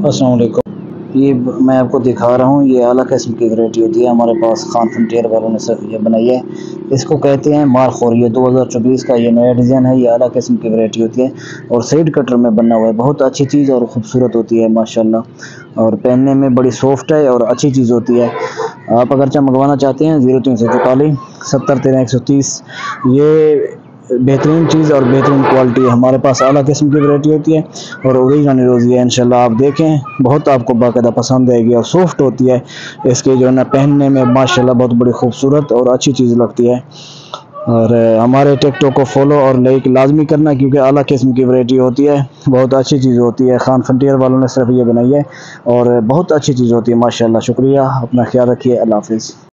अस्सलाम वालेकुम। ये मैं आपको दिखा रहा हूँ, ये अला किस्म की वरायटी होती है, हमारे पास खान फ्रंटियर वालों ने सिर्फ़ ये बनाई है। इसको कहते हैं मारखोर ये 2024 का ये नया डिज़ाइन है, ये अला किस्म की वरायटी होती है और साइड कटर में बना हुआ है। बहुत अच्छी चीज़ और ख़ूबसूरत होती है, माशाल्लाह। और पहनने में बड़ी सॉफ्ट है और अच्छी चीज़ होती है। आप अगर मंगवाना चाहते हैं, ज़ीरो तीन सौ चौतालीस, सत्तर तेरह एक सौ तीस, ये बेहतरीन चीज़ और बेहतरीन क्वालिटी है। हमारे पास अला किस्म की वैरायटी होती है और ओरिजिनल रोज़ी है इंशाल्लाह आप देखें, बहुत आपको बाकायदा पसंद आएगी और सॉफ्ट होती है। इसके जो है ना, पहनने में माशाल्लाह बहुत बड़ी खूबसूरत और अच्छी चीज़ लगती है। और हमारे टिकटॉक को फॉलो और लाइक लाजमी करना क्योंकि अला किस्म की वैरायटी होती है, बहुत अच्छी चीज़ होती है। खान फ्रंटियर वालों ने सिर्फ़ ये बनाई है और बहुत अच्छी चीज़ होती है, माशाल्लाह। शुक्रिया, अपना ख्याल रखिए, अल्लाह हाफिज़।